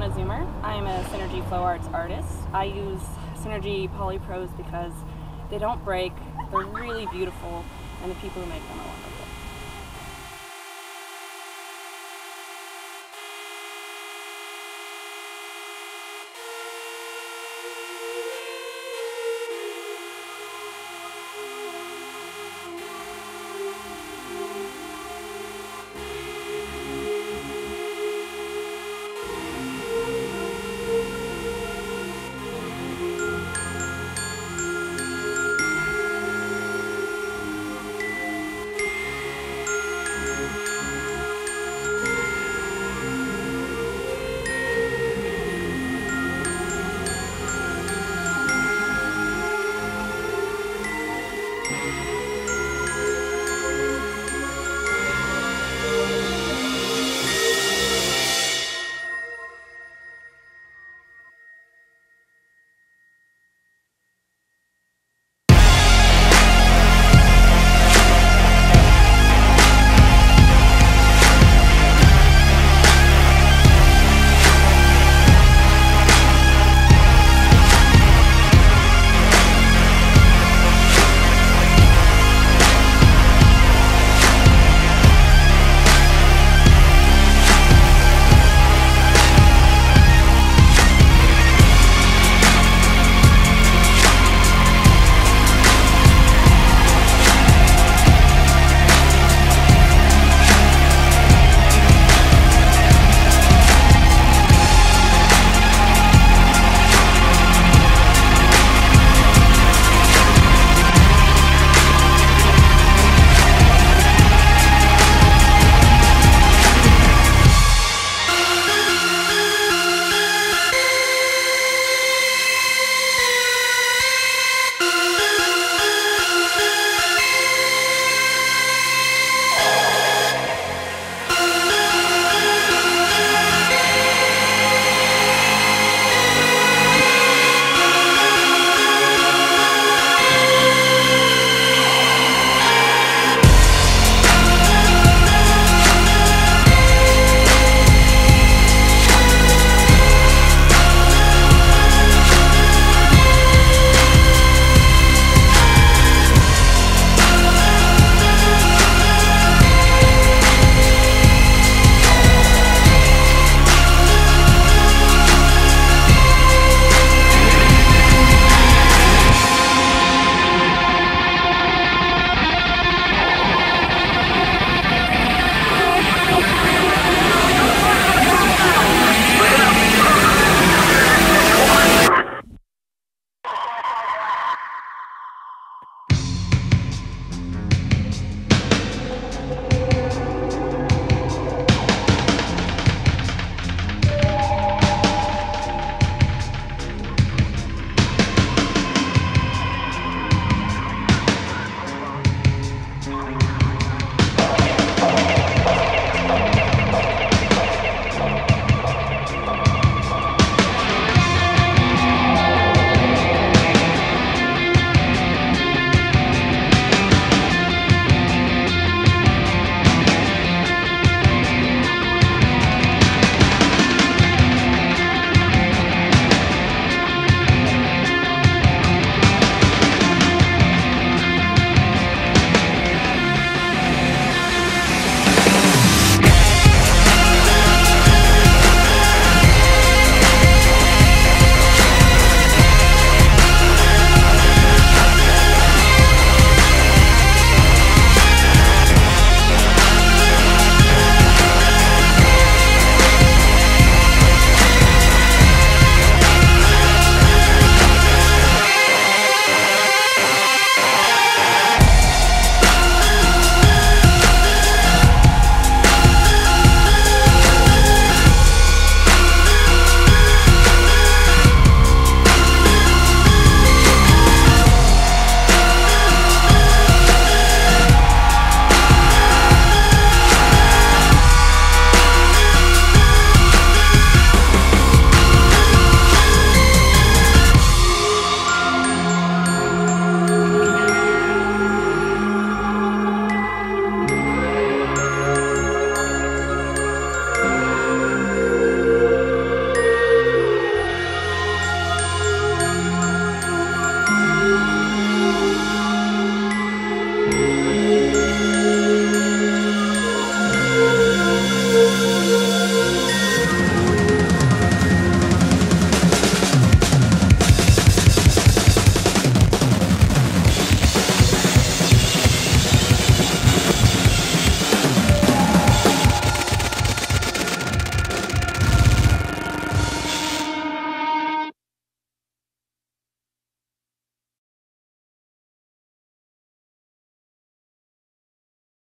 Zoumer. I'm a Synergy Flow Arts artist. I use Synergy Polypros because they don't break, they're really beautiful, and the people who make them are wonderful.